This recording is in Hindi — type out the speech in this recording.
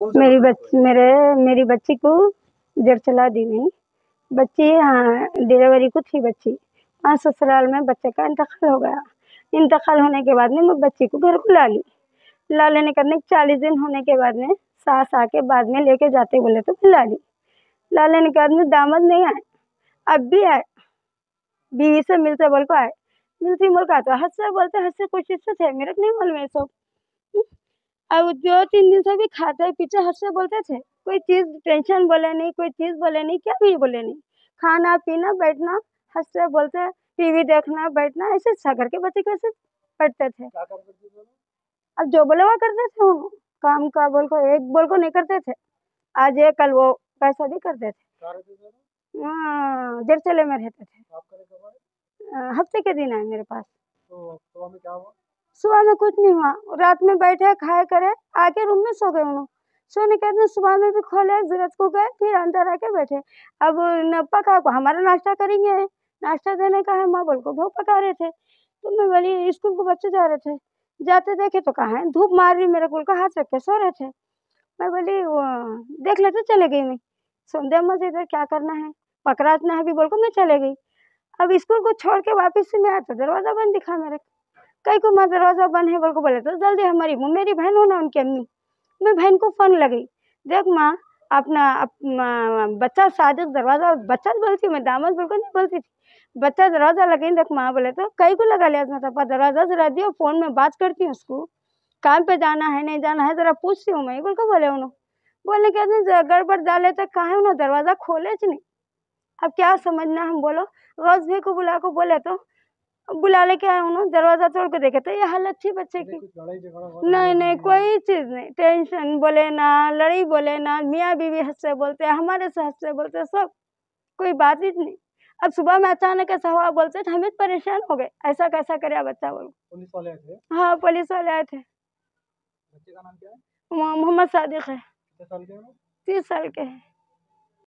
मेरी बच मेरे मेरी बच्ची को जड़ चला दी गई बच्ची हाँ डिलीवरी को थी बच्ची। हाँ ससुराल में बच्चे का इंतकाल हो गया। इंतकाल होने के बाद में मैं बच्ची को घर को ला। ली ला लेने करने चालीस दिन होने के बाद में सास आके बाद में लेके जाते बोले तो ला ली। ला लेने के बाद में दामद नहीं आए। अब भी आए। बीवी से मिलते बोल को आए। मिलती बोल को आते हद से बोलते हद से चीज़ से थे मेरे को नहीं मालूम है सब? अब दो तीन दिन से भी खाते पीते हद से बोलते थे कोई चीज़ टेंशन बोले नहीं कोई चीज़ बोले नहीं क्या भी बोले नहीं खाना पीना बैठना हद से बोलते टीवी देखना बैठना ऐसे अच्छा करके बच्चे कैसे पढ़ते थे अब जो बोले वो करते थे वो काम का बोल को एक बोल को नहीं करते थे। आज ये कल वो पैसा भी करते थे। हाँ, जरचले में रहते थे। हफ़्ते के दिन आए मेरे पास। तो में क्या हुआ? सुबह में कुछ नहीं हुआ। रात में बैठे खाए करे, आके रूम में सो गए उन्होंने। सोने के बाद सुबह में भी खोले ज़रूरत को गए, फिर अंदर आके बैठे। अब न पका को हमारा नाश्ता करेंगे? नाश्ता देने का है, माँ बोल को वो पका रहे थे। तो मैं बोली, स्कूल को बच्चे जा रहे थे। जाते देखे तो कहाँ है? धूप मार रही मेरे कुल का हाथ रख के सो रहे थे। मैं बोली देख लेते चले गई मैं। संध्या मत इधर क्या करना है? पकड़ाना है भी बोल को मैं चले गई। अब स्कूल को छोड़ के वापस से मैं आया तो दरवाज़ा बंद दिखा मेरे कई को माँ दरवाज़ा बंद है बोल को बोले तो जल्दी हमारी वो मेरी बहन हो ना उनकी अम्मी? मैं बहन को फ़ोन लगी, देख माँ, अपना अपना बच्चा शादी दरवाज़ा, बच्चा तो बोलती मैं दामाद बोल को नहीं बोलती थी। बच्चा दरवाज़ा लगे, देख माँ, बोले तो कई को लगा लिया था पापा दरवाज़ा जरा दियो, फ़ोन में बात करती हूँ उसको। काम पे जाना है, नहीं जाना है, ज़रा पूछती हूँ मैं। बोल को बोले उन्होंने बोलने के बाद गड़बड़ डाले तो कहाँ उन्होंने दरवाज़ा खोले नहीं? अब क्या समझना हम बोलो। रोज भी को बुला को बोले तो बुला लेके आए उन्होंने दरवाज़ा तोड़ के देखे तो ये हालत थी बच्चे की। हुआ नहीं नहीं कोई चीज़ नहीं टेंशन बोले ना लड़ाई बोले ना मियाँ बीवी हंस से बोलते हमारे से हंस से बोलते सब कोई बात ही नहीं। अब सुबह में अचानक ऐसा हुआ बोलते थे हमें परेशान हो गए ऐसा कैसा करे बच्चा बोलो? पुलिस वाले आए थे? हाँ पुलिस वाले आए थे। मोहम्मद सादिक है? तीस साल के हैं।